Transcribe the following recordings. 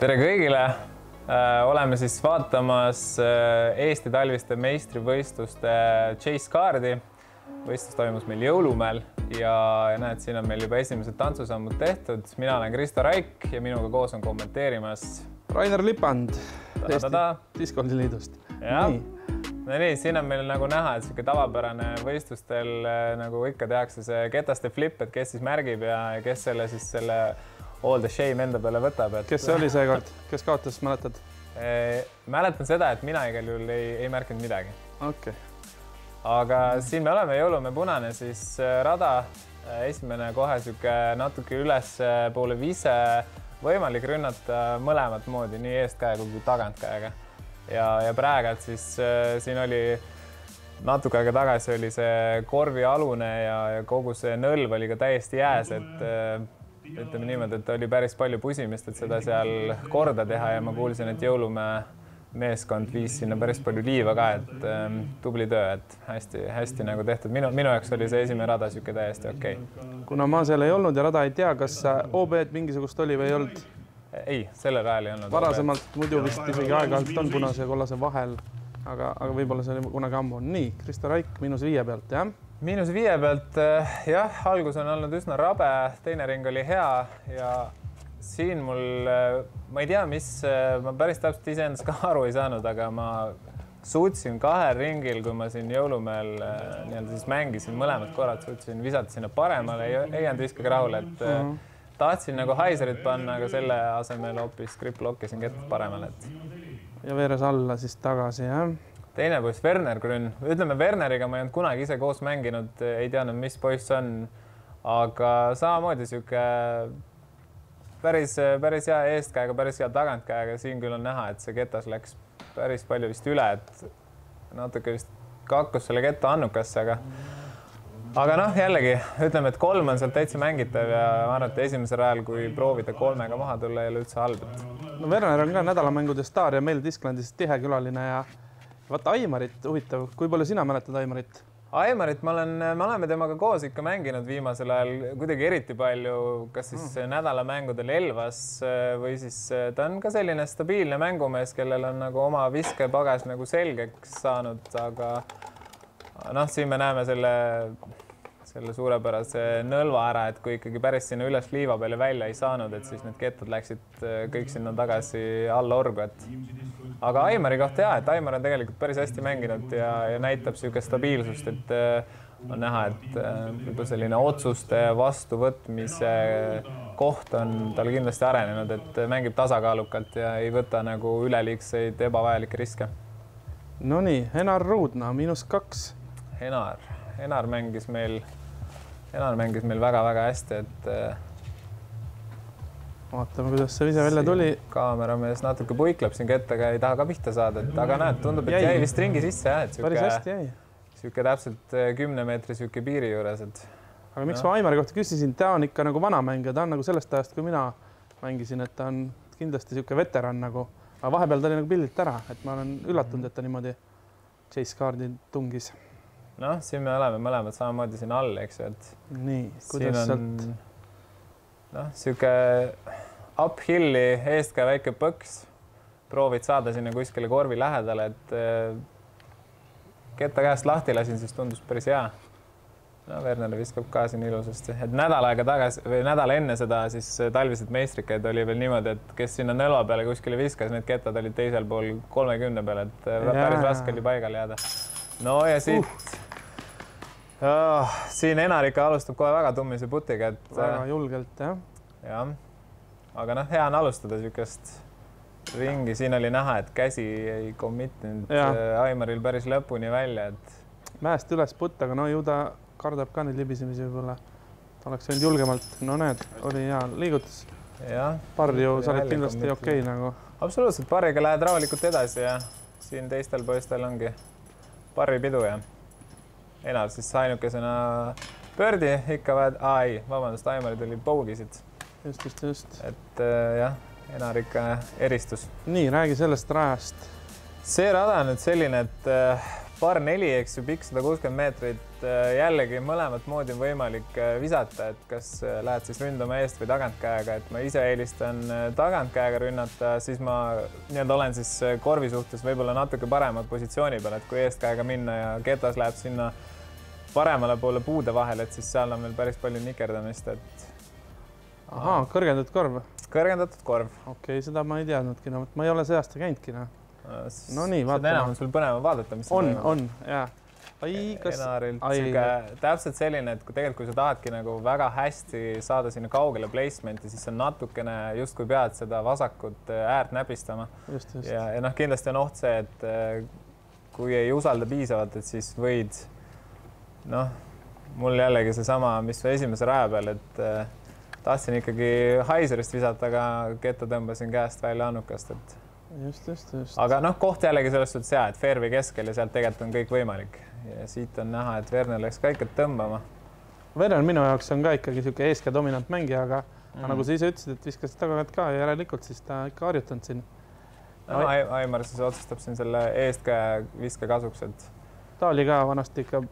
tere kõigile. oleme siis vaatamas äh, Eesti talviste meistrivõistluste Chase kaardi. võistlus toimus meil Jõulumäel ja, näed, siin on meil juba esimesed tantsusammud tehtud. mina olen Kristo Raik ja minuga koos on kommenteerimas. Rainer Lipand Eesti Ta-ta-ta. Discordiliidust. jah, no nii, siin on meil nagu näha, et niisugune tavapärane võistlustel äh, nagu ikka tehakse see ketaste flip, et kes siis märgib ja kes selle siis selle all the shame enda peale võtab, et. kes see oli seekord, kes kaotas, mäletad? Eh, mäletan seda, et mina igal juhul ei, ei märkinud midagi, okei okay., aga siin me oleme, jõulumäe punane, siis äh, rada, esimene kohe sihuke natuke ülespoole vise, võimalik rünnata mõlemat moodi, nii eestkäega kui tagantkäega. ja, ja praegult siis äh, siin oli natuke aega tagasi oli see korvialune ja, ja kogu see nõlv oli ka täiesti jääs, et äh, ütleme niimoodi, et oli päris palju pusimist, et seda seal korda teha ja ma kuulsin, et jõulumäe meeskond viis sinna päris palju liiva ka, et ähm, tubli töö, et hästi-hästi nagu tehtud. minu, minu jaoks oli see esimene rada niisugune täiesti okei kuna ma seal ei olnud ja rada ei tea, kas OB-d mingisugust oli või ei olnud okay.. ei, sellel ajal ei olnud. varasemalt, muidu vist isegi aeg-ajalt on punase ja kollase vahel, aga, aga võib-olla see oli kunagi ammu. nii, Kristo Raik miinus viie pealt, jah? Miinus viie pealt äh, jah, algus on olnud üsna rabe, teine ring oli hea ja siin mul, ma ei tea, mis, ma päris täpselt iseendast ka aru ei saanud, aga ma suutsin kahel ringil, kui ma siin jõulumäel äh, nii-öelda siis mängisin mõlemad korrad, suutsin visata sinna paremale, ei, jäänud viskaga rahule, et mm -hmm. tahtsin nagu haiserit panna, aga selle asemel hoopis grip lokkisin kettad paremale, et ja veeres alla siis tagasi, jah? Teine poiss, Werner Grün, ütleme Werneriga ma ei olnud kunagi ise koos mänginud, ei teadnud, mis poiss see on. aga samamoodi sihuke päris, päris hea eestkäega, päris hea tagantkäega, siin küll on näha, et see ketas läks päris palju vist üle, et natuke vist kakkus selle ketta annukasse, aga aga noh, jällegi ütleme, et kolm on sealt täitsa mängitav ja ma arvan, et esimesel ajal, kui proovida kolmega maha tulla, ei ole üldse halb, no Werner on ka nädalamängude staar ja meil Disclandis tihe külaline ja vaata Aimarit, huvitav, kui palju sina mäletad Aimarit? Aimarit ma olen, me oleme temaga koos ikka mänginud viimasel ajal kuidagi eriti palju, kas siis mm. nädalamängudel Elvas äh, või siis äh, ta on ka selline stabiilne mängumees, kellel on nagu oma viskepagas nagu selgeks saanud, aga noh, siin me näeme selle, selle suurepärase nõlva ära, et kui ikkagi päris sinna üles liiva peale välja ei saanud, et siis need kettad läksid äh, kõik sinna tagasi alla orgu, et aga Aimari kohta ja, et Aimar on tegelikult päris hästi mänginud ja, ja näitab niisugust stabiilsust, et äh, on näha, et äh, võib-olla selline otsuste vastuvõtmise koht on tal kindlasti arenenud, et mängib tasakaalukalt ja ei võta nagu üleliigseid ebavajalikke riske. Nonii, Enar Ruudna miinus kaks. Enar, Enar mängis meil, Enar mängis meil väga-väga hästi, et äh, vaatame, kuidas see vise välja tuli. kaameramees natuke puikleb siin kettaga, ei taha ka pihta saada, et aga näed, tundub, et Jäi. jäi vist ringi sisse jah, et päris sihuke, hästi jäi. sihuke täpselt äh, kümne meetri sihuke piiri juures, et aga miks Jah. ma Aimari kohta küsisin, ta on ikka nagu vana mängija, ta on nagu sellest ajast, kui mina mängisin, et ta on kindlasti niisugune veteran nagu, aga vahepeal ta oli nagu pildilt ära, et ma olen üllatunud, et ta niimoodi chase kaardi tungis. Noh, siin me oleme mõlemad samamoodi siin all, eks ju, et nii, kuidas on sealt, noh, sihuke uphill'i eestkäe väike põks. proovid saada sinna kuskile korvi lähedale, et äh, ketta käest lahti lasin, siis tundus päris hea. no Werner viskab ka siin ilusasti, et nädal aega tagasi või nädal enne seda siis talviseid meistrikaid oli veel niimoodi, et kes sinna nõlva peale kuskile viskas, need kettad olid teisel pool kolmekümne peal, et äh, Jaa. päris raske oli paigale jääda. no ja siit uh. Oh, siin Enar ikka alustab kohe väga tummise putiga, et väga julgelt jah. jah, aga noh, hea on alustada niisugust ringi, siin oli näha, et käsi ei commit inud äh, Aimaril päris lõpuni välja, et mäest üles putt, aga no ju ta kardab ka neid libisemisi võib-olla. oleks võinud julgemalt, no näed, oli hea liigutus. jah, Barju, sa oled kindlasti okei okay, nagu. absoluutselt barriga lähed rahulikult edasi ja siin teistel poistel ongi barripidu ja Enar siis ainukesena pöördi ikka vaja, aa ei, vabandust, Aimar tuli pogisid, just, just, just. et äh, jah, Enar ikka eristus nii, räägi sellest rajast. see rada on nüüd selline, et äh, paar neli, eks ju, pikk sada kuuskümmend meetrit, et äh, jällegi mõlemat moodi on võimalik äh, visata, et kas äh, lähed siis ründama eest või tagantkäega, et ma ise eelistan tagantkäega rünnata, siis ma nii-öelda olen siis korvi suhtes võib-olla natuke parema positsiooni peal, et kui eestkäega minna ja ketas läheb sinna paremale poole puude vahele, et siis seal on veel päris palju nikerdamist, et. ahaa, kõrgendatud korv. kõrgendatud korv. okei okay,, seda ma ei teadnudki, no ma ei ole see aasta käinudki, noh no nii, vaatame. seda enam on sul põnevam vaadata, mis on, on ja. ai, kas. Enarilt sihuke täpselt selline, et kui tegelikult, kui sa tahadki nagu väga hästi saada sinna kaugele placement'i, siis sa natukene justkui pead seda vasakut äh, äärt näpistama. ja, ja noh, kindlasti on oht see, et äh, kui ei usalda piisavalt, et siis võid noh, mul jällegi seesama, mis esimese raja peal, et äh, tahtsin ikkagi Haiserist visata, aga ketta tõmbasin käest välja annukast, et just, just, just. aga noh, koht jällegi selles suhtes hea, et fairway keskel ja sealt tegelikult on kõik võimalik ja siit on näha, et Werner läks ka ikka tõmbama. Werner minu jaoks on ka ikkagi niisugune eeskätt dominantmängija, aga mm. nagu sa ise ütlesid, et viskas tagant ka järelikult siis ta ikka harjutanud siin no,. Aimar siis otsustab siin selle eestkäe viske kasuks, et. ta oli ka vanasti ikka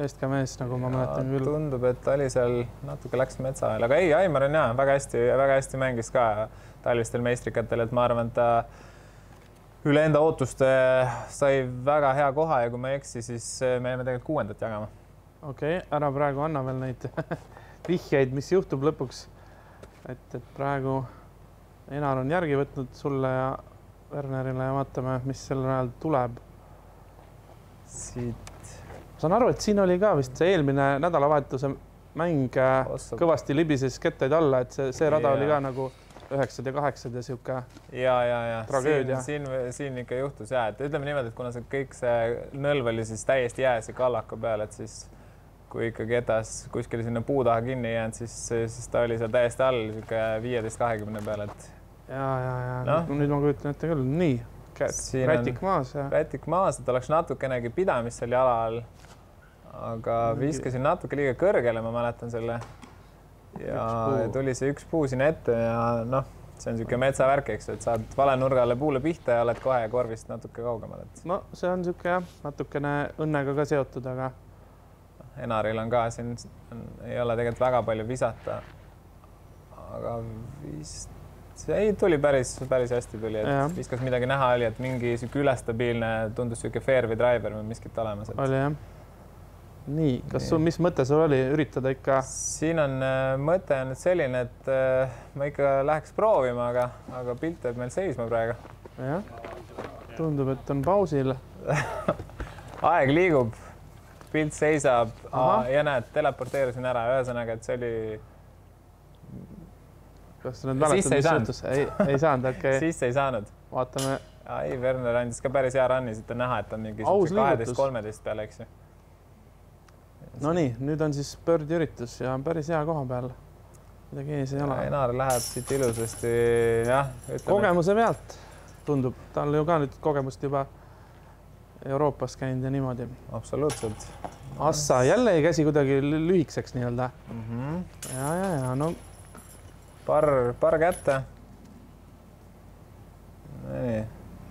eestkäe mees, nagu ma mäletan küll. tundub, et ta oli seal natuke läks metsa ajal, aga ei, Aimar on ja väga hästi, väga hästi mängis ka talvistel meistrikatel, et ma arvan, et ta üle enda ootuste sai väga hea koha ja kui ma ei eksi, siis me jäime tegelikult kuuendat jagama. okei okay,, ära praegu anna veel neid vihjeid, mis juhtub lõpuks. et, et praegu Enar on järgi võtnud sulle ja Wernerile ja vaatame, mis sel ajal tuleb. siit. Saan aru, et siin oli ka vist see eelmine nädalavahetuse mäng äh, Ossab. kõvasti libises kettaid alla, et see, see rada ja. oli ka nagu üheksad ja kaheksad ja sihuke. ja, ja, ja tragöödia. siin, siin, siin ikka juhtus ja, et ütleme niimoodi, et kuna see kõik see nõlv oli siis täiesti jääs ja kallaku peal, et siis kui ikkagi edas kuskile sinna puu taha kinni jäänud, siis, siis ta oli seal täiesti all sihuke viieteist, kahekümne peal, et. ja, ja, ja no. nüüd ma kujutan ette küll, nii. rätik maas ja. rätik maas, et oleks natukenegi pidamist seal jala all. Aga viskasin natuke liiga kõrgele, ma mäletan selle ja tuli see üks puu sinna ette ja noh, see on niisugune metsavärk, eks ju, et saad vale nurgale puule pihta ja oled kohe korvist natuke kaugemal, et. no see on niisugune jah, natukene õnnega ka seotud, aga. Enaril on ka siin, ei ole tegelikult väga palju visata. aga vist, ei, tuli päris, päris hästi tuli, et ja. viskas midagi näha oli, et mingi niisugune ülestabiilne tundus niisugune fairway driver või miskit olemas et.... oli jah nii, kas sul, mis mõte sul oli, üritada ikka? siin on äh, mõte on nüüd selline, et äh, ma ikka läheks proovima, aga, aga pilt jääb meil seisma praegu. jah, tundub, et on pausil aeg liigub, pilt seisab ja näed, teleporteerusin ära, ühesõnaga, et see oli. kas sa nüüd mäletad, mis juhtus? ei, ei saanud, okei okay.. sisse ei saanud. vaatame. ei, Werner andis ka päris hea run'i, siit on näha, et on mingi kaheteist, kolmeteist peal, eks ju Nonii, nüüd on siis bördi üritus ja päris hea koha peal. midagi ees ei ole. Enar läheb siit ilusasti, jah. kogemuse pealt tundub, tal ju ka nüüd kogemust juba Euroopas käinud ja niimoodi. absoluutselt. Assa jälle jäi käsi kuidagi lühikeseks nii-öelda mm. -hmm. ja, ja, ja no. parr, parr kätte. nii.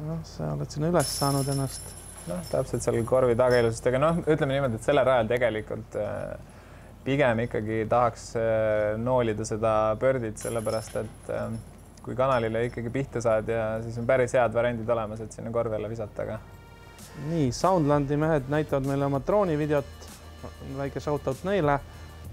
noh, sa oled sinna üles saanud ennast noh, täpselt seal korvi taga ilusasti, aga noh, ütleme niimoodi, et sellel rajal tegelikult äh, pigem ikkagi tahaks äh, noolida seda pördit, sellepärast et äh, kui kanalile ikkagi pihta saad ja siis on päris head variandid olemas, et sinna korvi alla visata, aga. nii, Soundlandi mehed näitavad meile oma droonivideot. väike shout out neile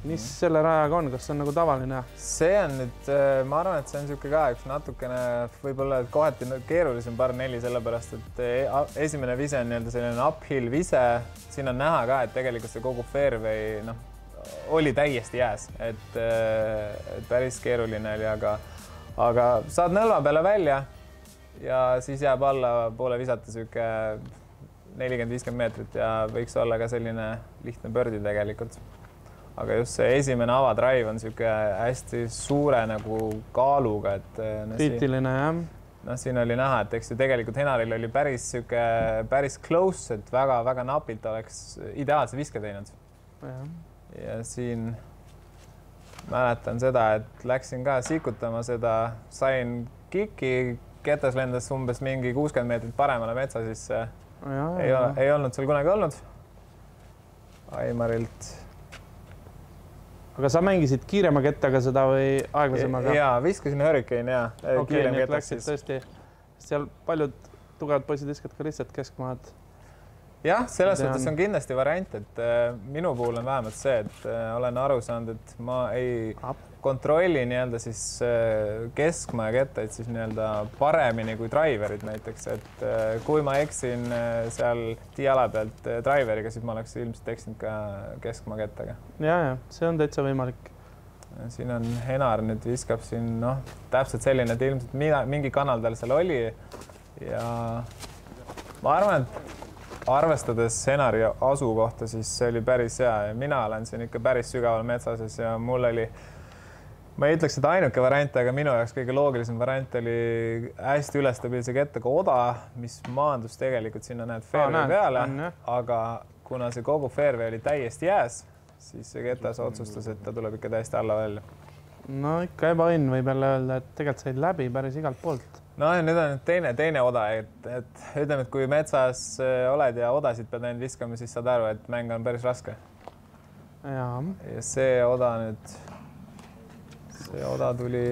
mis selle rajaga on, kas see on nagu tavaline? see on nüüd, äh, ma arvan, et see on niisugune ka üks natukene võib-olla kohati keerulisem par neli, sellepärast et äh, esimene vise on nii-öelda selline uphill vise, siin on näha ka, et tegelikult see kogu fairway noh, oli täiesti jääs, et, äh, päris keeruline oli, aga, aga saad nõlva peale välja ja siis jääb allapoole visata sihuke nelikümmend, viiskümmend meetrit ja võiks olla ka selline lihtne bördi tegelikult aga just see esimene avadrive on niisugune hästi suure nagu kaaluga, et eh, no,. kriitiline jah. noh, siin oli näha, et eks ju tegelikult Henaril oli päris niisugune päris close, et väga-väga napilt oleks ideaalse viske teinud. ja siin mäletan seda, et läksin ka sikutama seda, sain kiki, ketas lendas umbes mingi kuuskümmend meetrit paremale metsa sisse. ei ole, ei olnud seal kunagi olnud Aimarilt. Aga sa mängisid kiirema kettaga seda või aeglasemaga? ja viskasin Hurricane ja okay, kiirem kettas siis. tõesti, seal paljud tugevad poisid viskavad ka lihtsalt keskmaad jah, selles suhtes on kindlasti variant, et äh, minu puhul on vähemalt see, et äh, olen aru saanud, et ma ei kontrolli nii-öelda siis äh, keskmaa kettaid siis nii-öelda paremini kui driverid näiteks, et kui ma eksin seal tiiala pealt driveriga, siis ma oleks ilmselt eksinud ka keskmaa kettaga. ja, ja see on täitsa võimalik siin on Henar nüüd viskab siin noh, täpselt selline, et ilmselt mina, mingi kanal tal seal oli ja ma arvan, et arvestades stsenaari asukohta, siis see oli päris hea ja mina olen siin ikka päris sügaval metsases ja mul oli, ma ei ütleks, et ainuke variant, aga minu jaoks kõige loogilisem variant oli hästi ülestabiilse kettaga oda, mis maandus tegelikult sinna näed fairway ah, peale, aga kuna see kogu fairway oli täiesti jääs, siis see ketas otsustas, et ta tuleb ikka täiesti alla välja. no ikka ebaõnn võib jälle öelda, et tegelikult said läbi päris igalt poolt no ja nüüd on teine, teine oda, et, et ütleme, et kui metsas äh, oled ja odasid pead ainult viskama, siis saad aru, et mäng on päris raske. ja see oda nüüd, see oda tuli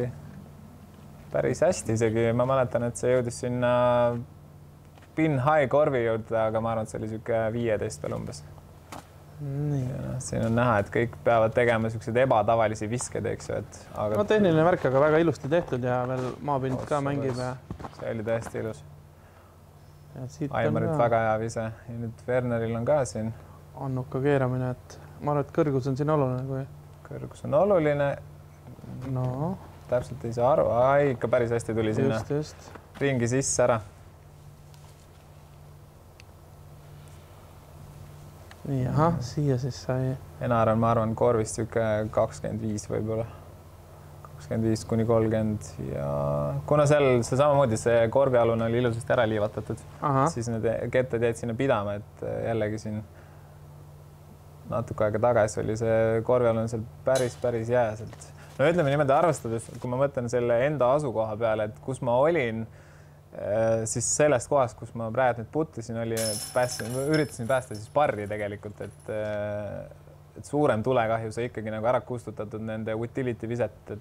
päris hästi isegi, ma mäletan, et see jõudis sinna pin high korvi juurde, aga ma arvan, et see oli niisugune viieteist peal umbes nii. siin on näha, et kõik peavad tegema siukseid ebatavalisi viskeid, eks ju, et aga. no tehniline värk, aga väga ilusti tehtud ja veel maapind ka mängib ja. see oli tõesti ilus. Aimarit väga hea vise ja nüüd Werneril on ka siin. annuka keeramine, et ma arvan, et kõrgus on siin oluline, kui. kõrgus on oluline. no. täpselt ei saa aru, ikka päris hästi tuli sinna ringi sisse ära nii, ahah, siia siis sai. Enar on, ma arvan, korvist niisugune kakskümmend viis võib-olla, kakskümmend viis kuni kolmkümmend ja kuna seal see samamoodi see korvialune oli ilusasti ära liivatatud, siis need kettad jäid sinna pidama, et jällegi siin natuke aega tagasi oli see korvialune seal päris, päris jääs, et no ütleme niimoodi arvestades, kui ma mõtlen selle enda asukoha peale, et kus ma olin siis sellest kohast, kus ma praegu nüüd putlisin, oli, päästsin, üritasin päästa siis barri tegelikult, et äh, et suurem tulekahju sai ikkagi nagu ära kustutatud nende utility viset,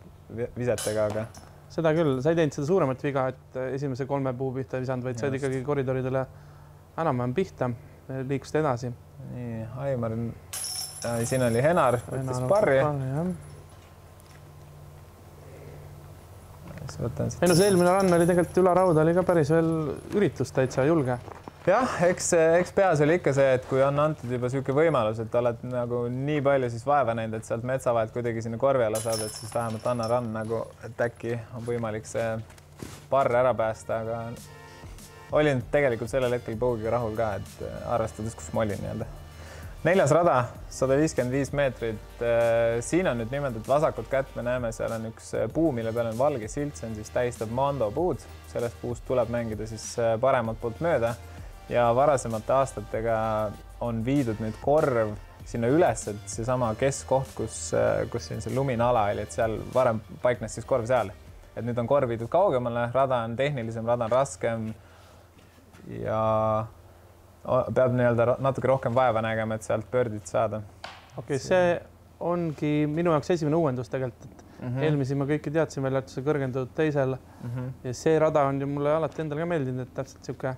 visetega, aga. seda küll, sa ei teinud seda suuremat viga, et esimese kolme puu pihta ei visanud, vaid said ikkagi koridoridele enam-vähem pihta, liikusid edasi. nii, Aimar, siin oli Henar, võttis barri. Võtan siit. ei no see eelmine run oli tegelikult üla rauda oli ka päris veel üritus täitsa julge. jah, eks, eks peas oli ikka see, et kui on antud juba niisugune võimalus, et oled nagu nii palju siis vaeva näinud, et sealt metsa vahelt kuidagi sinna korvi alla saada, et siis vähemalt anna run nagu, et äkki on võimalik see parr ära päästa, aga olin tegelikult sellel hetkel Bogiga rahul ka, et arvestades, kus ma olin nii-öelda neljas rada, sada viiskümmend viis meetrit. Äh, siin on nüüd niimoodi, et vasakut kätt me näeme, seal on üks äh, puu, mille peal on valge silt, see on siis tähistab Mando puud. sellest puust tuleb mängida siis äh, paremalt poolt mööda ja varasemate aastatega on viidud nüüd korv sinna üles, et seesama keskkoht, kus, kus siin see lumine ala oli, et seal varem paiknes siis korv seal. et nüüd on korv viidud kaugemale, rada on tehnilisem, rada on raskem ja peab nii-öelda natuke rohkem vaeva nägema, et sealt pöördit saada. okei okay,, see ongi minu jaoks esimene uuendus tegelikult, et mm -hmm. eelmisi ma kõiki teadsin, välja arvatud see kõrgendatud teisel mm. -hmm. ja see rada on ju mulle alati endale ka meeldinud, et täpselt niisugune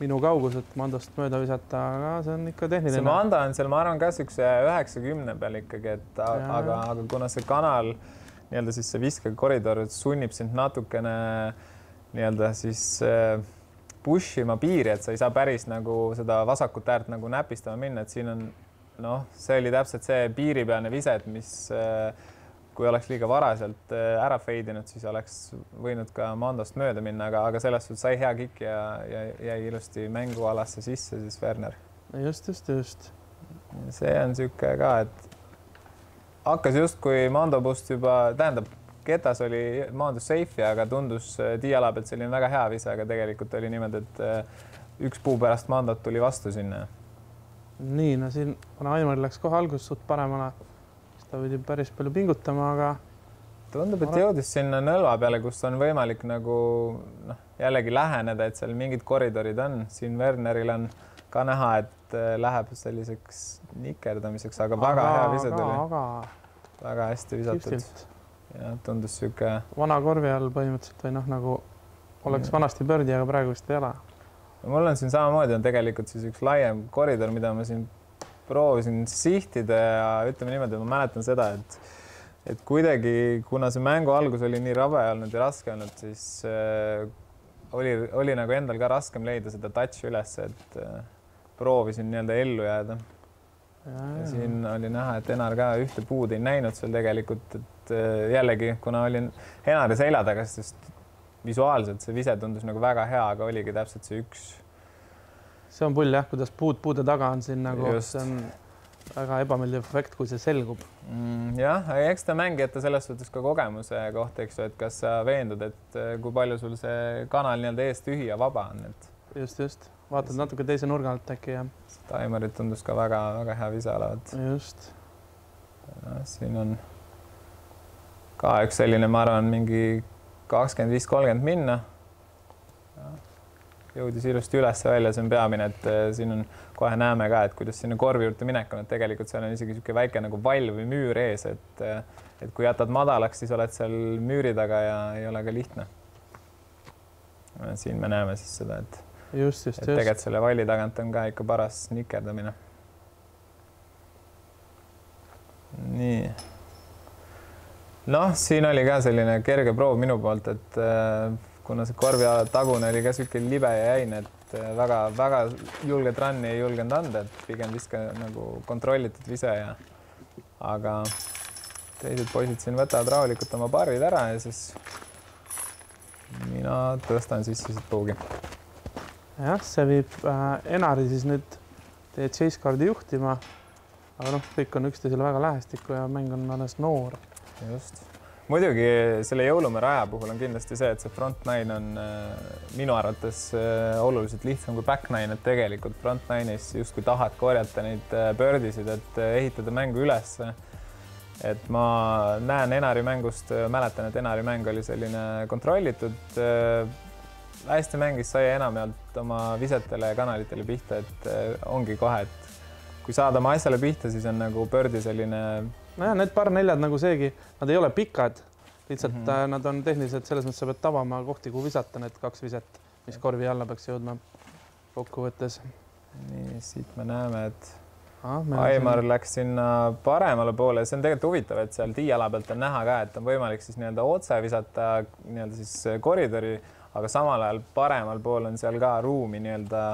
minu kaugus, et Mandost mööda visata, aga see on ikka tehniline. see Mando on seal, ma arvan, ka niisuguse üheksakümne peal ikkagi, et ja. aga, aga kuna see kanal nii-öelda siis see viskekoridor sunnib sind natukene nii-öelda siis äh, push ima piiri, et sa ei saa päris nagu seda vasakut äärt nagu näpistama minna, et siin on noh, see oli täpselt see piiripealne vise, et mis kui oleks liiga varaselt äh, ära fade inud, siis oleks võinud ka Mandost mööda minna, aga, aga selles suhtes sai hea kikk ja, ja jäi ilusti mängualasse sisse siis Werner. just, just, just. see on niisugune ka, et hakkas justkui Mando boost juba, tähendab ketas oli, maandus safe'i, aga tundus tiiala äh, pealt selline väga hea vise, aga tegelikult oli niimoodi, et äh, üks puu pärast maandot tuli vastu sinna. nii, no siin, kuna Aimar läks kohe alguses suht paremale, siis ta pidi päris palju pingutama, aga tundub, et jõudis sinna nõlva peale, kus on võimalik nagu noh, jällegi läheneda, et seal mingid koridorid on, siin Werneril on ka näha, et äh, läheb selliseks nikerdamiseks, aga väga hea vise tuli, aga väga hästi visatud. Ja tundus sihuke, vana korvi all põhimõtteliselt või noh, nagu oleks Mm. vanasti bördi, aga praegu vist ei ole. mul on siin samamoodi on tegelikult siis üks laiem koridor, mida ma siin proovisin sihtida ja ütleme niimoodi, ma mäletan seda, et et kuidagi, kuna see mängu algus oli nii rabe olnud ja raske olnud, siis äh, oli, oli nagu endal ka raskem leida seda touch'i üles, et äh, proovisin nii-öelda ellu jääda. ja siin oli näha, et Enar ka ühte puud ei näinud seal tegelikult, et äh, jällegi, kuna olin Enari selja taga, siis visuaalselt see vise tundus nagu väga hea, aga oligi täpselt see üks see on pull jah, kuidas puud puude taga on siin nagu, Just. see on väga ebameeldiv efekt, kui see selgub. mm,. jah, eks ta mängijate selles suhtes ka kogemuse kohta, eks ju, et kas sa veendud, et eh, kui palju sul see kanal nii-öelda ees tühi ja vaba on, et just, just, vaatad natuke teise nurga alt äkki ja Taimerit tundus ka väga-väga hea vise olevat. just. siin on ka üks selline, ma arvan, mingi kakskümmend viis, kolmkümmend minna. jõudis ilusti üles-välja, see on peamine, et eh, siin on, kohe näeme ka, et kuidas sinna korvi juurde minek on, et tegelikult seal on isegi niisugune väike nagu vall või müür ees, et eh, et kui jätad madalaks, siis oled seal müüri taga ja ei ole ka lihtne. siin me näeme siis seda, et, just, just, et tegelikult selle valli tagant on ka ikka paras nikerdamine. nii. Noh, siin oli ka selline kerge proov minu poolt, et äh, kuna see korvi tagune oli ka sihuke libe ja jäine, et väga-väga julget run'i ei julgenud anda, et pigem viska nagu kontrollitud vise ja aga teised poisid siin võtavad rahulikult oma barrid ära ja siis mina tõstan sisse siit puugi. jah, see viib äh, Enari siis nüüd teie chase card'i juhtima. aga noh, kõik on üksteisele väga lähestikku ja mäng on alles noor. Just. muidugi selle jõulumäe raja puhul on kindlasti see, et see front nine on äh, minu arvates äh, oluliselt lihtsam kui back nine, et tegelikult front nine'is justkui tahad korjata neid äh, birdisid, et ehitada mängu ülesse. et ma näen Enari mängust, mäletan, et Enari mäng oli selline kontrollitud hästi mängis, sai enamjaolt oma visetele ja kanalitele pihta, et ongi kohe, et kui saad oma asjale pihta, siis on nagu bördi selline nojah, need paar neljad nagu seegi, nad ei ole pikad, lihtsalt mm. -hmm. nad on tehniliselt selles mõttes, sa pead tabama kohti, kuhu visata need kaks viset, mis korvi alla peaks jõudma kokkuvõttes. nii, siit me näeme, et Ah, Aimar läks sinna paremale poole, see on tegelikult huvitav, et seal tiiala pealt on näha ka, et on võimalik siis nii-öelda otse visata nii-öelda siis koridori, aga samal ajal paremal pool on seal ka ruumi nii-öelda.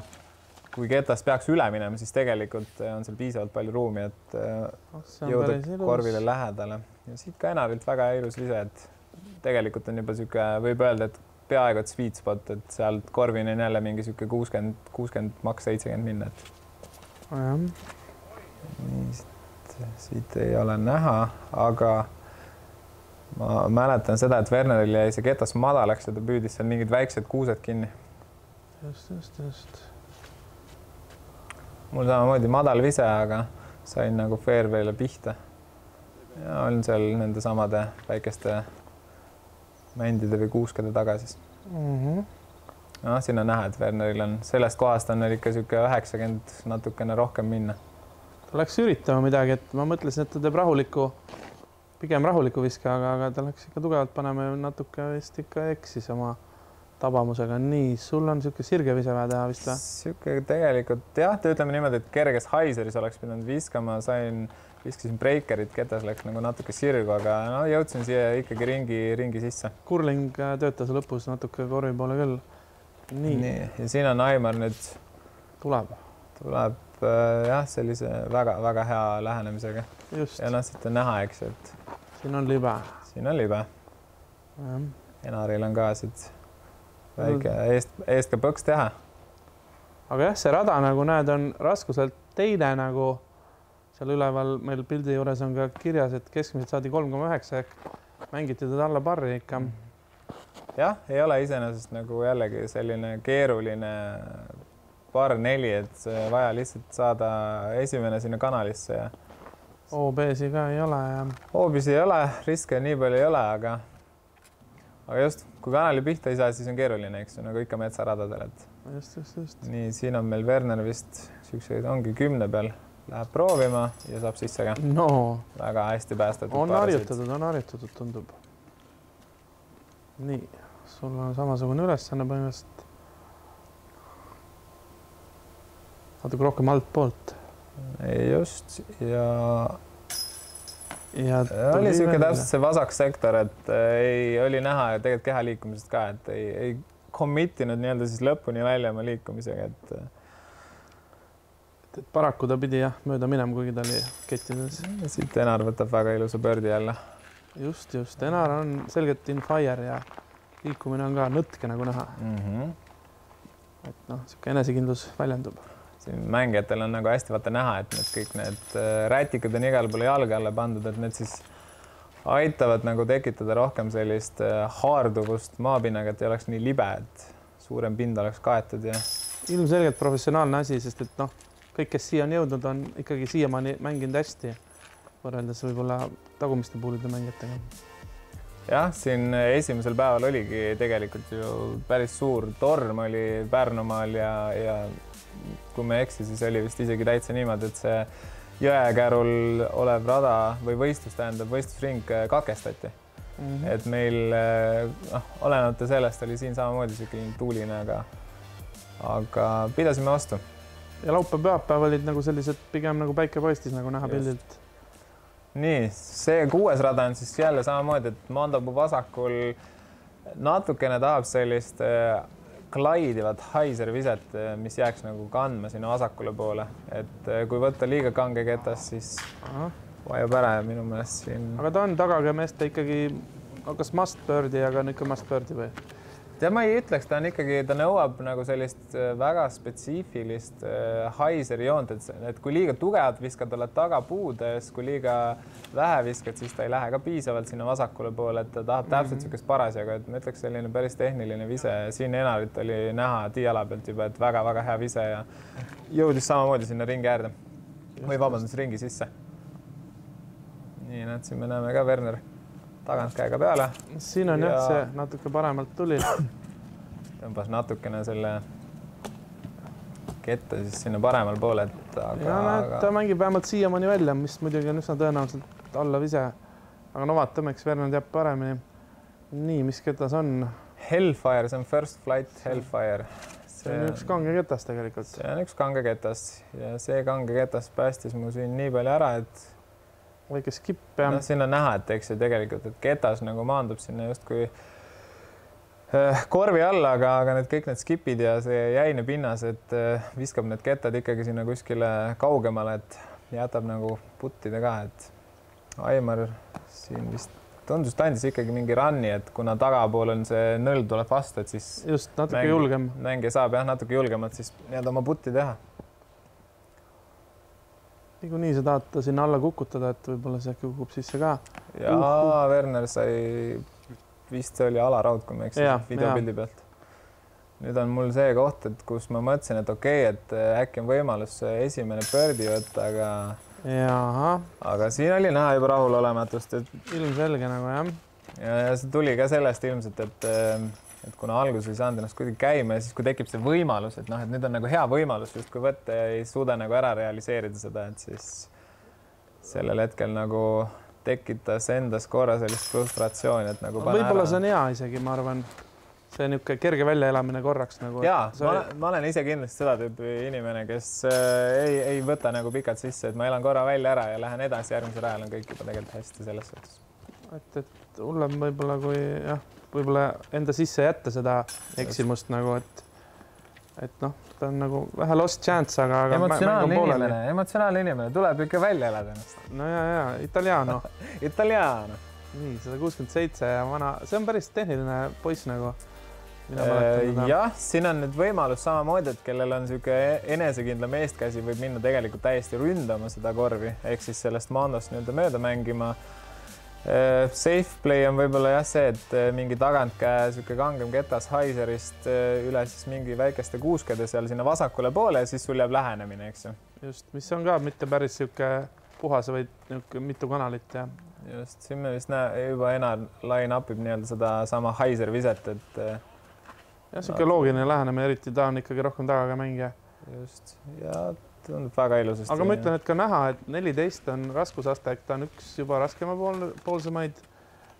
Kui ketast peaks üle minema, siis tegelikult on seal piisavalt palju ruumi, et äh, jõuda korvile lähedale ja siit ka Enarilt väga ilus vise, et tegelikult on juba niisugune, võib öelda, et peaaegu et sweet spot, et sealt korvini on jälle mingi niisugune kuuskümmend, kuuskümmend, maks seitsekümmend minna, et jah, nii, siit, siit ei ole näha, aga ma mäletan seda, et Werneril jäi see ketas madalaks ja ta püüdis seal mingid väiksed kuused kinni. just, just, just. Mul samamoodi madal vise, aga sain nagu fairway'le pihta. ja olen seal nende samade väikeste mändide või kuuskede taga siis. Mm -hmm. noh, siin on näha, et Werneril on sellest kohast on ikka niisugune üheksakümmend natukene rohkem minna. ta läks üritama midagi, et ma mõtlesin, et ta teeb rahuliku, pigem rahuliku viske, aga, aga ta läks ikka tugevalt panema ja natuke vist ikka eksis oma tabamusega. nii, sul on niisugune sirge vise vaja teha vist või? sihuke tegelikult jah, ütleme niimoodi, et kerges haiseris oleks pidanud viskama, sain, viskasin breikerit, ketas läks nagu natuke sirgu, aga no jõudsin siia ikkagi ringi, ringi sisse. Kurling äh, töötas lõpus natuke korvi poole küll. nii, nii, ja siin on Aimar nüüd tuleb, tuleb äh, jah, sellise väga-väga hea lähenemisega ja noh, siit on näha, eks et siin on libe. siin on libe. Enaril on ka siit väike eest, eest ka põks teha. aga jah, see rada nagu näed, on raskuselt teine nagu seal üleval meil pildi juures on ka kirjas, et keskmiselt saadi kolm koma üheksa ehk mängiti teda alla barri ikka. jah, ei ole iseenesest nagu jällegi selline keeruline par neli, et vaja lihtsalt saada esimene sinna kanalisse ja OB-si ka ei ole ja hoobis ei ole, riske nii palju ei ole, aga aga just, kui kanali pihta ei saa, siis on keeruline, eks ju, nagu ikka metsaradadel, et just, just, just. nii, siin on meil Werner vist siukseid, ongi kümne peal, läheb proovima ja saab sisse ka. no väga hästi päästetud. on harjutatud, on harjutatud, tundub. nii, sul on samasugune ülesanne põhimõtteliselt. natuke rohkem altpoolt. just ja ja oli niisugune täpselt see vasaksektor, et äh, ei, oli näha tegelikult keha liikumisest ka, et ei, ei commit inud nii-öelda siis lõpuni välja oma liikumisega, et et et paraku ta pidi jah mööda minema, kuigi ta oli kettides. siit Enar võtab väga ilusa pöördi jälle. just, just, Enar on selgelt in fire ja liikumine on ka nõtke nagu näha mm. -hmm. et noh, niisugune enesekindlus väljendub mängijatel on nagu hästi vaata näha, et need kõik need äh, rätikud on igale poole jalge alla pandud, et need siis aitavad nagu tekitada rohkem sellist äh, haarduvust maapinnaga, et ei oleks nii libe, et suurem pind oleks kaetud ja. ilmselgelt professionaalne asi, sest et noh, kõik, kes siia on jõudnud, on ikkagi siiamaani mänginud hästi võrreldes võib-olla tagumiste puulide mängijatega. jah, siin esimesel päeval oligi tegelikult ju päris suur torm oli Pärnumaal ja, ja kui ma ei eksi, siis oli vist isegi täitsa niimoodi, et see jõekärul olev rada või võistlus, tähendab võistlusring äh, katkestati mm. -hmm. et meil äh, noh, olenemata sellest oli siin samamoodi niisugune tuuline, aga, aga pidasime vastu. ja laupäev, pühapäev olid nagu sellised pigem nagu päike paistis, nagu näha pildilt. nii, see kuues rada on siis jälle samamoodi, et Mandopuu vasakul natukene tahab sellist äh, klaidivat Haiseri viset, mis jääks nagu kandma sinna vasakule poole, et eh, kui võtta liiga kange ketas, siis Aha. vajub ära ja minu meelest siin. aga ta on tagagemeeste ikkagi, kas must bird'i, aga on ikka must bird'i või? Tead, ma ei ütleks, ta on ikkagi, ta nõuab nagu sellist äh, väga spetsiifilist äh, Haiseri joont, et, et kui liiga tugevalt viskad, oled tagapuudes, kui liiga vähe viskad, siis ta ei lähe ka piisavalt sinna vasakule poole, et ta tahab täpselt niisugust mm -hmm. parasjagu, et ma ütleks, selline päris tehniline vise. siin Enarit oli näha tiiala pealt juba, et väga-väga hea vise ja jõudis samamoodi sinna ringi äärde või vabandust, ringi sisse. nii, näed, siin me näeme ka Werner tagantkäega peale. siin on ja... jah, see natuke paremalt tuli. tõmbas natukene selle kette siis sinna paremal poole, et aga. ja näed, ta mängib vähemalt siiamaani välja, mis muidugi on üsna tõenäoliselt alla vise. aga no vaatame, eks Vernon teab paremini. nii, mis ketas on? Hellfire, see on First Flight Hellfire. see on üks kange ketas tegelikult. see on üks kange ketas ja see kange ketas päästis mu siin nii palju ära, et väike skipp ja. noh, siin on näha, et eks ju tegelikult, et ketas nagu maandub sinna justkui äh, korvi alla, aga, aga need kõik need skipid ja see jäine pinnas, et äh, viskab need kettad ikkagi sinna kuskile kaugemale, et jätab nagu puttida ka, et Aimar siin vist tundus, ta andis ikkagi mingi run'i, et kuna tagapool on see nõld tuleb vastu, et siis just natuke mäng, julgem. mängija saab jah, natuke julgemalt siis nii-öelda oma putti teha niikuinii sa tahad ta sinna alla kukutada, et võib-olla see äkki kukub sisse ka. jaa uh, uh., Werner sai, vist see oli alaraud, kui ma ei eksi, videopildi pealt. nüüd on mul see koht, et kus ma mõtlesin, et okei okay,, et äh, äkki on võimalus esimene birdie võtta, aga. aga siin oli näha juba rahulolematust, et. ilmselge nagu jah. ja, ja see tuli ka sellest ilmselt, et äh, et kuna alguses ei saanud ennast kuidagi käima ja siis, kui tekib see võimalus, et noh, et nüüd on nagu hea võimalus justkui võtta ja ei suuda nagu ära realiseerida seda, et siis sellel hetkel nagu tekitas endas korra sellist frustratsiooni, et nagu. võib-olla see on hea isegi, ma arvan see niisugune kerge väljaelamine korraks nagu. ja ma, ma olen ise kindlasti seda tüüpi inimene, kes äh, ei, ei võta nagu pikalt sisse, et ma elan korra välja ära ja lähen edasi, järgmisel ajal on kõik juba tegelikult hästi selles suhtes. et, et hullem võib-olla kui jah võib-olla enda sisse jätta seda eksimust nagu, et, et noh, ta on nagu vähe lost chance, aga, aga. emotsionaalne inimene, emotsionaalne inimene, tuleb ikka välja elada ennast. no ja, ja Italiano Italiano. nii sada kuuskümmend seitse ja vana, see on päris tehniline poiss nagu äh, jah, siin on nüüd võimalus samamoodi, et kellel on niisugune enesekindlam eestkäsi, võib minna tegelikult täiesti ründama seda korvi ehk siis sellest maandost nii-öelda mööda mängima safe play on võib-olla jah see, et äh, mingi tagantkäe niisugune kangem ketas Haiserist äh, üle siis mingi väikeste kuuskede seal sinna vasakule poole ja siis sul jääb lähenemine, eks ju. just, mis on ka mitte päris niisugune puhas, vaid niisugune mitu kanalit ja. just, siin me vist näe juba Enar line-up ib nii-öelda sedasama Heiser viset, et. jah, niisugune loogiline lähenemine, eriti ta on ikkagi rohkem tagaga mängija. just ja tundub väga ilusasti. aga ma ütlen, et ka näha, et neliteist on raskusaste, ta on üks juba raskema pool, poolsemaid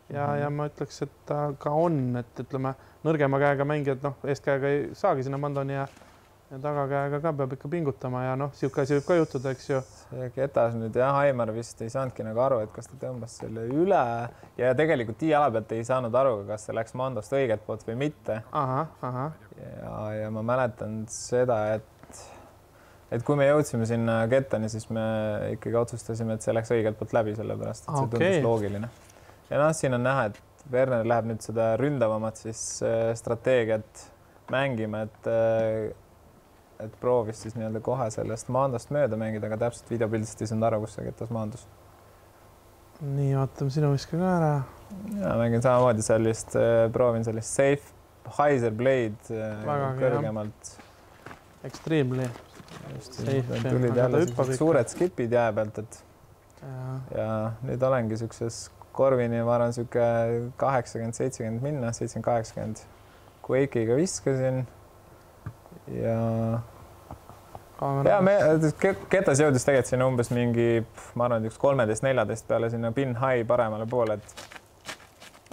ja mm, -hmm. ja ma ütleks, et ta ka on, et ütleme, nõrgema käega mängijad, noh, eestkäega ei saagi sinna Mandoni ja ja tagakäega ka peab ikka pingutama ja noh, niisugune asi võib ka juhtuda, eks ju. see Ketas nüüd jah, Aimar vist ei saanudki nagu aru, et kas ta tõmbas selle üle ja tegelikult tiiala pealt ei saanud aru, kas see läks Mandost õiget poolt või mitte. ja, ja ma mäletan seda, et, et kui me jõudsime sinna kettani, siis me ikkagi otsustasime, et see läks õigelt poolt läbi, sellepärast et see okay. tundus loogiline. ja noh, siin on näha, et Werner läheb nüüd seda ründavamat siis äh, strateegiat mängima, et äh, et proovis siis nii-öelda kohe sellest maandost mööda mängida, aga täpselt videopildist ei saanud aru, kus see ketas maandus. nii, vaatame sinu viske ka ära. ja mängin samamoodi sellist, äh, proovin sellist safe Heiser Blade Väga kõrgemalt. Extremely. Tulid jälle suured skipid jää pealt, et ja, ja nüüd olengi niisuguses korvini, ma arvan, niisugune kaheksakümmend, seitsekümmend minna, seitsekümmend, kaheksakümmend. Quake'iga viskasin ja ja me, Ketas jõudis tegelikult sinna umbes mingi, ma arvan, et üks kolmeteist, neljateist peale sinna pin high paremale poole, et.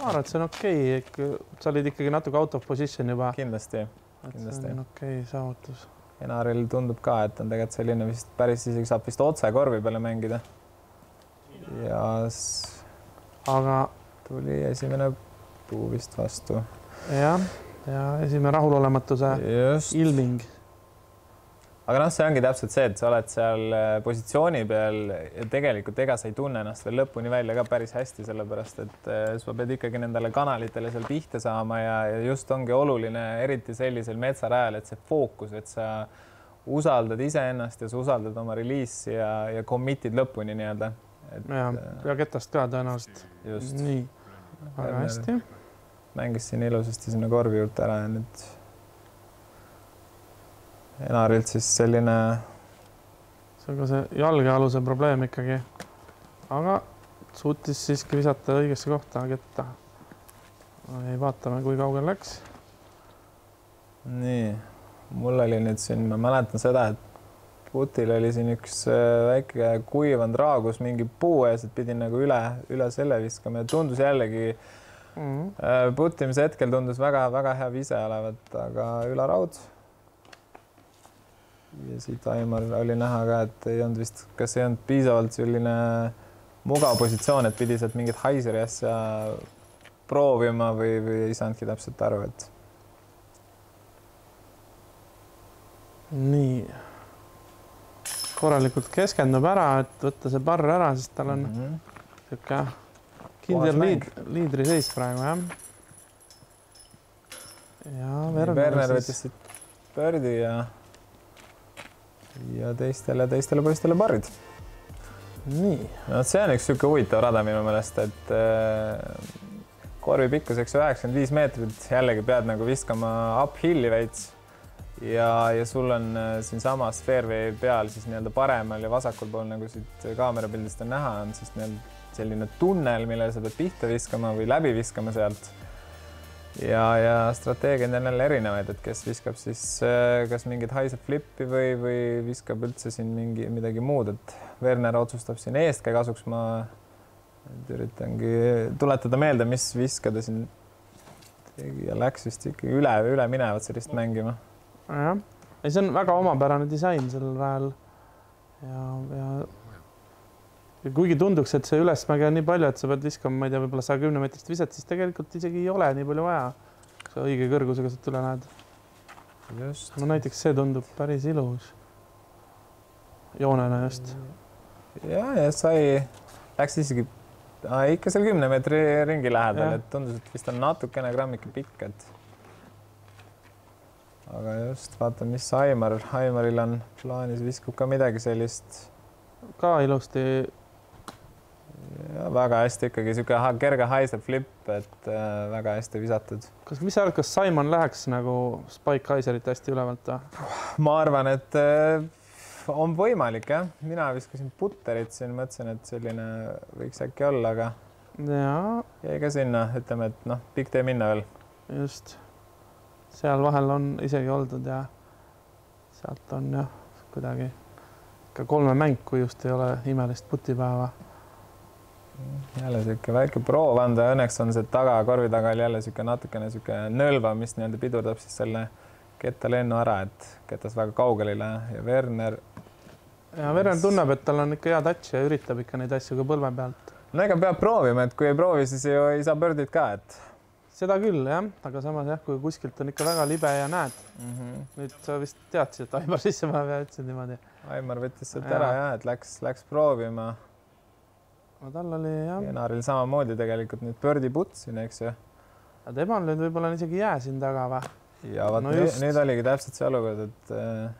ma arvan, et see on okei okay., sa olid ikkagi natuke out of position juba. kindlasti, kindlasti. okei okay, saavutus. Enaril tundub ka, et on tegelikult selline vist päris isegi saab vist otse korvi peale mängida. ja aga tuli esimene puu vist vastu. jah, ja esimene rahulolematuse Just. ilming. Aga noh, see ongi täpselt see, et sa oled seal äh, positsiooni peal ja tegelikult ega sa ei tunne ennast veel lõpuni välja ka päris hästi, sellepärast et äh, sa pead ikkagi nendele kanalitele seal pihta saama ja, ja just ongi oluline, eriti sellisel metsarajal, et see fookus, et sa usaldad iseennast ja sa usaldad oma reliisi ja, ja commit'id lõpuni nii-öelda ja, ja äh, ketast ka tõenäoliselt. nii, väga hästi. mängis siin ilusasti sinna korvi juurde ära ja nüüd Enarilt siis selline. see on ka see jalgealuse probleem ikkagi. aga suutis siiski visata õigesse kohta ketta. vaatame, kui kaugel läks. nii, mul oli nüüd siin, ma mäletan seda, et putil oli siin üks äh, väike kuivanud raagus mingi puu ees, et pidin nagu üle, üle selle viskama ja tundus jällegi mm -hmm. putimise hetkel tundus väga-väga hea vise olevat, aga ülaraud. Ja siit Aimar oli näha ka, et ei olnud vist, kas ei olnud piisavalt selline mugav positsioon, et pidi sealt mingit Haiseri asja proovima või, või ei saanudki täpselt aru, et. nii korralikult keskendub ära, et võtta see barr ära, sest tal on niisugune mm -hmm. kindel liid, liidriseis praegu jah. ja Werner, võttis siit pördi ja ja teistele, teistele poistele barrid. nii. no see on üks niisugune huvitav rada minu meelest, et äh, korvi pikkuseks üheksakümmend viis meetrit, jällegi pead nagu viskama uphill'i veits ja, ja sul on äh, siinsamas fairway peal siis nii-öelda paremal ja vasakul pool, nagu siit kaamerapildist on näha, on siis nii-öelda selline tunnel, millele sa pead pihta viskama või läbi viskama sealt. Ja, ja strateegiaid on jälle erinevaid, et kes viskab siis äh, kas mingit high flip'i või, või viskab üldse siin mingi midagi muud, et Werner otsustab siin eestkäe kasuks, ma üritangi tuletada meelde, mis viske ta siin tegi ja läks vist ikkagi üle, üle minevat sellist mängima. Jah, ei, see on väga omapärane disain sellel rajal ja, ja ja kuigi tunduks, et see ülesmäge on nii palju, et sa pead viskama, ma ei tea, võib-olla saja kümne meetrist viset, siis tegelikult isegi ei ole nii palju vaja. sa õige kõrgusega sealt üle lähed. no näiteks see tundub päris ilus. joonena just. ja, ja sai, läks isegi ah, ikka seal kümne meetri ringi lähedal, et tundus, et vist on natukene grammike pikk, et aga just vaata, mis Aimar, Aimaril on plaanis, viskab ka midagi sellist. ka ilusti. Väga hästi ikkagi sihuke kerge haisev flip, et äh, väga hästi visatud. kas, mis sa arvad, kas Simon läheks nagu Spike Heiserit hästi ülevalt või? ma arvan, et äh, on võimalik jah, mina viskasin putterit siin, mõtlesin, et selline võiks äkki olla, aga ja jäi ka sinna, ütleme, et noh, pikk tee minna veel. just seal vahel on isegi oldud ja sealt on jah, kuidagi ikka kolme mäng, kui just ei ole imelist putipäeva. Jälle sihuke väike proov anda, õnneks on see taga, korvi taga oli jälle sihuke natukene sihuke nõlva, mis nii-öelda pidurdab siis selle kettalennu ära, et ketas väga kaugele ei lähe ja Werner. ja Werner tunneb, et tal on ikka hea touch ja üritab ikka neid asju ka põlve pealt. no ega peab proovima, et kui ei proovi, siis ju ei saa birdit ka, et seda küll jah, aga samas jah, kui kuskilt on ikka väga libe ja näed mm. -hmm. nüüd sa vist teadsid, et Aimar sisse paneb ja ütlesid niimoodi. Aimar võttis sealt ära ja et läks, läks proovima. No tal oli jah. Enaril samamoodi tegelikult nüüd Birdi putt siin, eks ju. aga temal nüüd võib-olla on isegi jää siin taga või? ja vot no nüüd, nüüd oligi täpselt see olukord, et äh,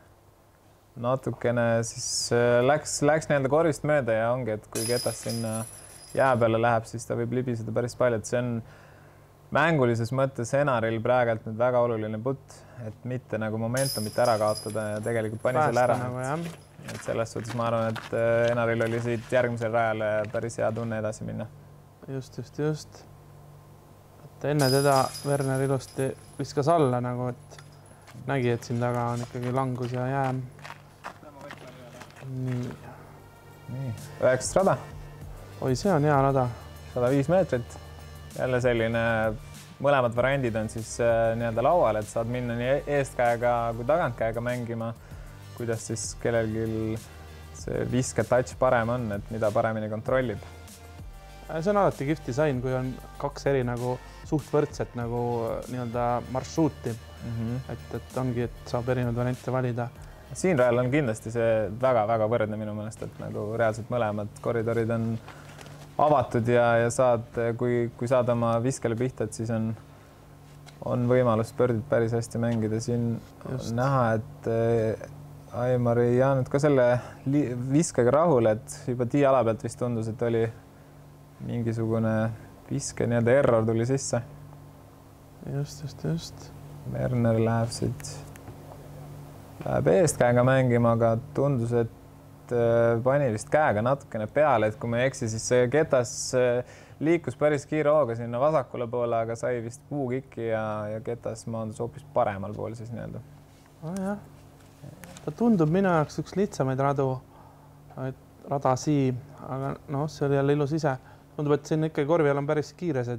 natukene siis äh, läks, läks nii-öelda korvist mööda ja ongi, et kui ketas sinna jää peale läheb, siis ta võib libiseda päris palju, et see on mängulises mõttes Enaril praegult nüüd väga oluline putt, et mitte nagu momentumit ära kaotada ja tegelikult pani Päästa selle ära nagu,. Et selles suhtes ma arvan, et äh, Enaril oli siit järgmisele rajale päris hea tunne edasi minna. just, just, just. et enne teda Werner ilusti viskas alla nagu, et nägi, et siin taga on ikkagi langus ja jääm. nii. nii, üheksas rada. oi, see on hea rada. sada viis meetrit jälle selline, mõlemad variandid on siis äh, nii-öelda laual, et saad minna nii eestkäega kui tagantkäega mängima. Kuidas siis kellelgi see viske touch parem on, et mida paremini kontrollib. Äh, see on alati kihvt disain, kui on kaks eri nagu suht võrdset nagu äh, nii-öelda marsruuti mm. -hmm. et, et ongi, et saab erinevaid variante valida siin rajal on kindlasti see väga-väga võrdne minu meelest, et nagu reaalselt mõlemad koridorid on avatud ja, ja saad, kui, kui saad oma viskele pihta, et siis on, on võimalus pöördit päris hästi mängida. siin Just. on näha, et Aimar ei jäänud ka selle viskega rahule, et juba tee ala pealt vist tundus, et oli mingisugune viske nii-öelda error tuli sisse. just, just, just. Werner läheb siit, läheb eestkäega mängima, aga tundus, et Äh, pani vist käega natukene peale, et kui ma ei eksi, siis see ketas äh, liikus päris kiire hooga sinna vasakule poole, aga sai vist puukiki ja, ja ketas maandus hoopis paremal pool siis nii-öelda oh,. Ta tundub minu jaoks üks lihtsamaid radu, radasi, aga noh, see oli jälle ilus ise. tundub, et siin ikkagi korvi all on päris kiire see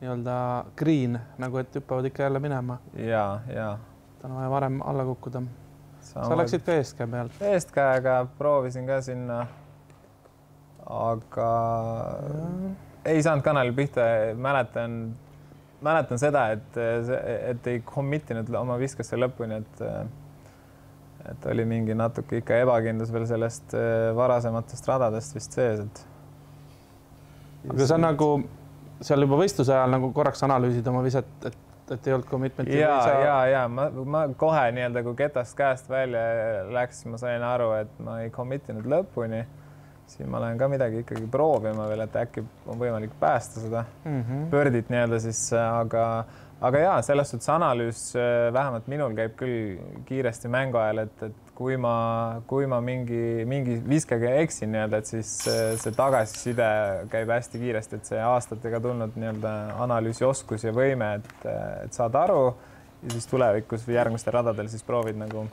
nii-öelda green nagu, et hüppavad ikka jälle minema. ja, ja. tal on vaja varem alla kukkuda sa läksid ka eestkäe pealt? eestkäega proovisin ka sinna. aga ja. ei saanud kanalil pihta, mäletan, mäletan seda, et, et ei commit inud oma viskasse lõpuni, et et oli mingi natuke ikka ebakindlus veel sellest eh, varasematest radadest vist sees, et. aga sa nagu seal juba võistluse ajal nagu korraks analüüsid oma viset, et et ei olnud commitment'i? ja ja, ja ma, ma kohe nii-öelda, kui ketast käest välja läks, ma sain aru, et ma ei commit inud lõpuni. siin ma lähen ka midagi ikkagi proovima veel, et äkki on võimalik päästa seda mm -hmm. pöördit nii-öelda siis, aga, aga ja selles suhtes analüüs vähemalt minul käib küll kiiresti mängu ajal, et, et kui ma, kui ma mingi, mingi viskega eksin nii-öelda, et siis see tagasiside käib hästi kiiresti, et see aastatega tulnud nii-öelda analüüsioskus ja võime, et, et saad aru ja siis tulevikus või järgmistel radadel siis proovid nagu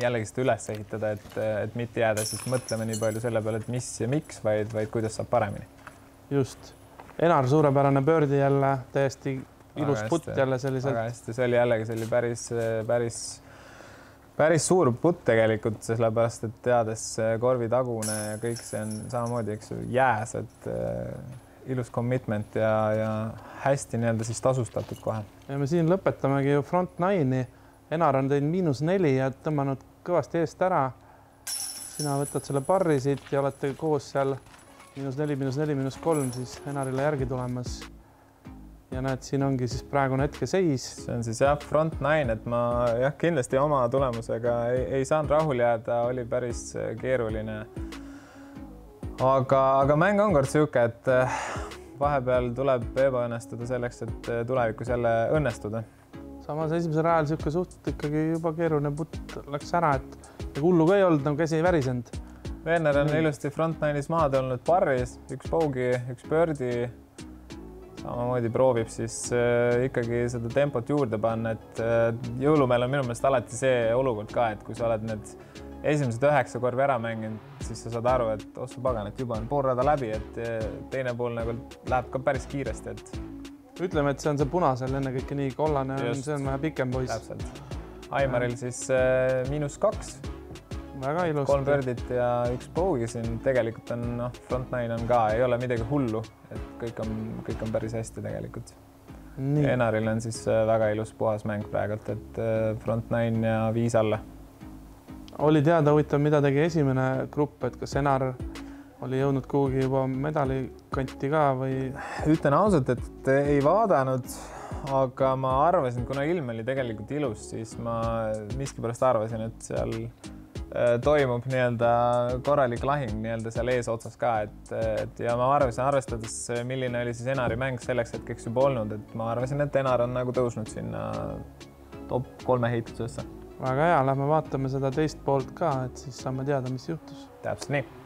jällegi seda üles ehitada, et, et mitte jääda siis mõtlema nii palju selle peale, et mis ja miks, vaid, vaid kuidas saab paremini. just. Enar, suurepärane pöördi jälle, täiesti ilus putt jälle selliselt. väga hästi, see oli jällegi, see oli päris, päris päris suur putt tegelikult, sellepärast et teades korvi tagune ja kõik see on samamoodi, eks ju, jääs, et äh, ilus commitment ja, ja hästi nii-öelda siis tasustatud kohe. ja me siin lõpetamegi ju front nine'i. Enar on teinud miinus neli ja tõmmanud kõvasti eest ära. sina võtad selle parri siit ja olete koos seal miinus neli, miinus neli, miinus kolm siis Enarile järgi tulemas ja näed, siin ongi siis praegune hetkeseis. see on siis jah, front nine, et ma jah, kindlasti oma tulemusega ei, ei saanud rahule jääda, oli päris keeruline. aga, aga mäng on kord niisugune, et äh, vahepeal tuleb ebaõnnestuda selleks, et äh, tulevikus jälle õnnestuda. samas esimesel ajal niisugune suht ikkagi juba keeruline putt läks ära, et hullu ka ei olnud, nagu käsi ei värisenud. Werner on ilusti front-nine'is maha tulnud parris, üks bogey, üks birdie. Samamoodi proovib siis äh, ikkagi seda tempot juurde panna, et äh, jõulumäel on minu meelest alati see olukord ka, et kui sa oled need esimesed üheksa korvi ära mänginud, siis sa saad aru, et oh sa pagan, et juba on pool rada läbi, et äh, teine pool nagu läheb ka päris kiiresti, et ütleme, et see on see punasel ennekõike nii, kollane on, see on vähe pikem poiss. täpselt. Aimaril siis äh, miinus kaks, väga ilus. kolm birdit ja üks bogey siin tegelikult on noh, front nine on ka, ei ole midagi hullu, et kõik on, kõik on päris hästi tegelikult. Enaril on siis äh, väga ilus puhas mäng praegult, et äh, front nine ja viis alla. oli teada huvitav, mida tegi esimene grupp, et kas Enar oli jõudnud kuhugi juba medali kanti ka või? ütlen ausalt, et ei vaadanud, aga ma arvasin, kuna ilm oli tegelikult ilus, siis ma miskipärast arvasin, et seal toimub nii-öelda korralik lahing nii-öelda seal eesotsas ka, et, et ja ma arvasin, arvestades, milline oli siis Enari mäng selleks hetkeks juba olnud, et ma arvasin, et Enar on nagu tõusnud sinna top kolme heitusesse. väga hea, lähme vaatame seda teist poolt ka, et siis saame teada, mis juhtus. täpselt nii